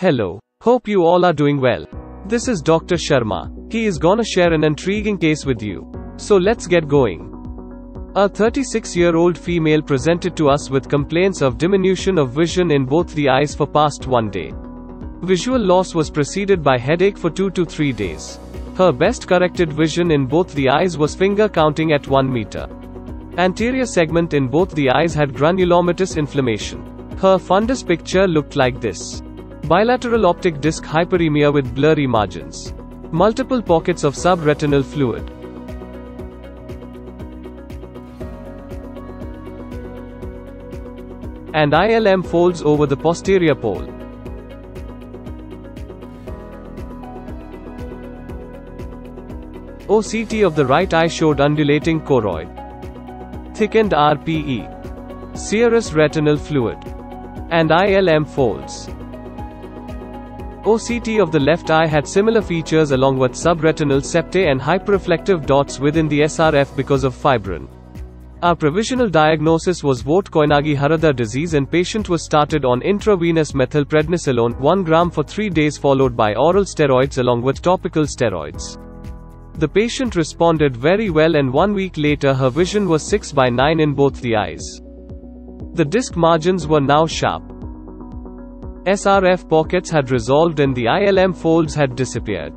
Hello. Hope you all are doing well. This is Dr. Sharma. He is gonna share an intriguing case with you. So let's get going. A 36 year old female presented to us with complaints of diminution of vision in both the eyes for past one day. Visual loss was preceded by headache for 2 to 3 days. Her best corrected vision in both the eyes was finger counting at 1 meter. Anterior segment in both the eyes had granulomatous inflammation. Her fundus picture looked like this. Bilateral optic disc hyperemia with blurry margins. Multiple pockets of subretinal fluid. And ILM folds over the posterior pole. OCT of the right eye showed undulating choroid. Thickened RPE. Serous retinal fluid. And ILM folds. OCT of the left eye had similar features along with subretinal septae and hyperreflective dots within the SRF because of fibrin. Our provisional diagnosis was Vogt-Koyanagi-Harada disease and patient was started on intravenous methylprednisolone 1 gram for 3 days followed by oral steroids along with topical steroids. The patient responded very well and one week later her vision was 6 by 9 in both the eyes. The disc margins were now sharp. SRF pockets had resolved and the ILM folds had disappeared.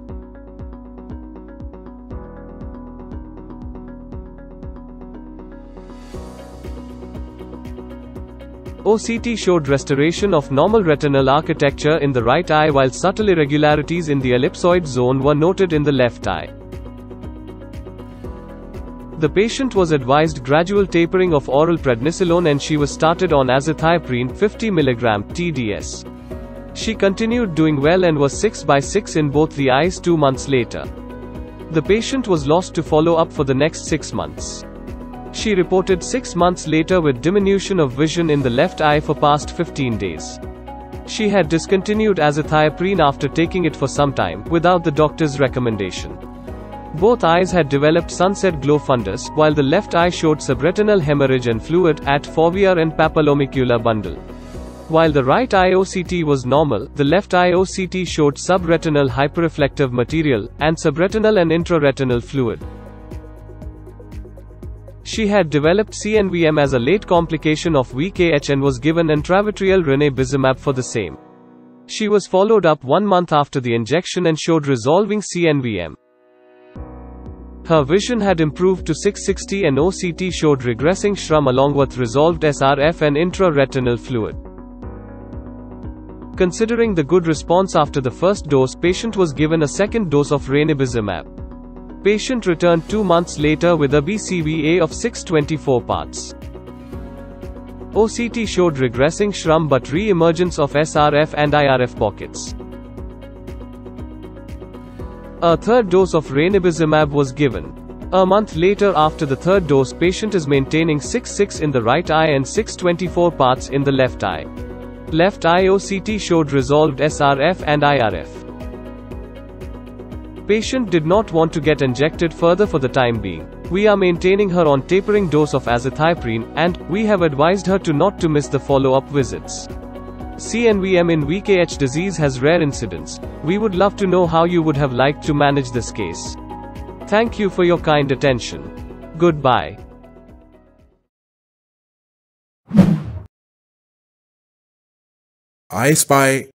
OCT showed restoration of normal retinal architecture in the right eye while subtle irregularities in the ellipsoid zone were noted in the left eye. The patient was advised gradual tapering of oral prednisolone and she was started on azathioprine 50 mg TDS. She continued doing well and was 6 by 6 in both the eyes 2 months later. The patient was lost to follow up for the next 6 months. She reported 6 months later with diminution of vision in the left eye for past 15 days. She had discontinued azathioprine after taking it for some time, without the doctor's recommendation. Both eyes had developed sunset glow fundus, while the left eye showed subretinal hemorrhage and fluid at fovea and papillomacular bundle. While the right eye OCT was normal, the left eye OCT showed subretinal hyperreflective material, and subretinal and intraretinal fluid. She had developed CNVM as a late complication of VKH and was given intravitreal ranibizumab for the same. She was followed up one month after the injection and showed resolving CNVM. Her vision had improved to 660 and OCT showed regressing SRAM along with resolved SRF and intraretinal fluid. Considering the good response after the first dose, patient was given a second dose of ranibizumab. Patient returned 2 months later with a BCVA of 624 parts. OCT showed regressing SRAM but re-emergence of SRF and IRF pockets. A third dose of ranibizumab was given. A month later after the third dose patient is maintaining 6-6 in the right eye and 624 parts in the left eye. Left eye OCT showed resolved SRF and IRF. Patient did not want to get injected further for the time being. We are maintaining her on tapering dose of azathioprine, and, we have advised her to not to miss the follow-up visits. CNVM in VKH disease has rare incidence. We would love to know how you would have liked to manage this case. Thank you for your kind attention. Goodbye. EyeSpy